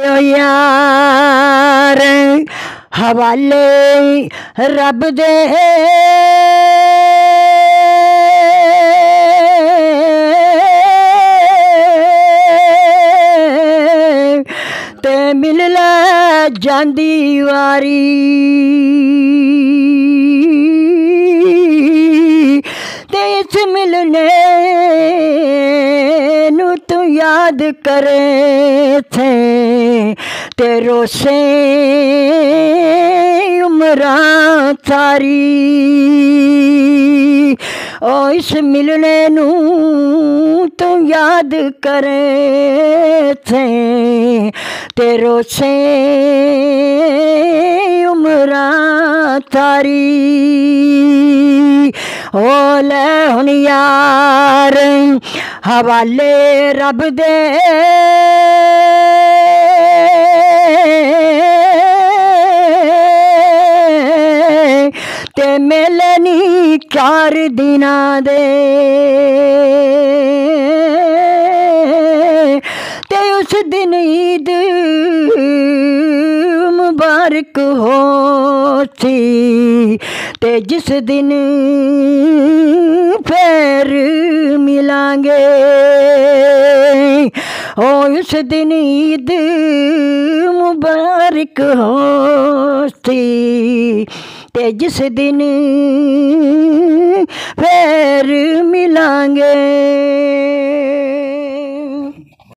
ओ यार हवाले रब दे ते मिल ले ਜਾਂਦੀ ਵਾਰੀ याद करे थे तेरो से उम्रा थारी। ओ, इस मिलने नू याद करे थे तेरो से उम्रा थारी। ओ, ले यार हवाले रब दे। ते मिलनी चार दिना दे। ते उस दिन ईद मुबारक हो सी। ते जिस दिन फेर मिलांगे और इस दिन ईद मुबारक होती ते जिस दिन फिर मिलांगे।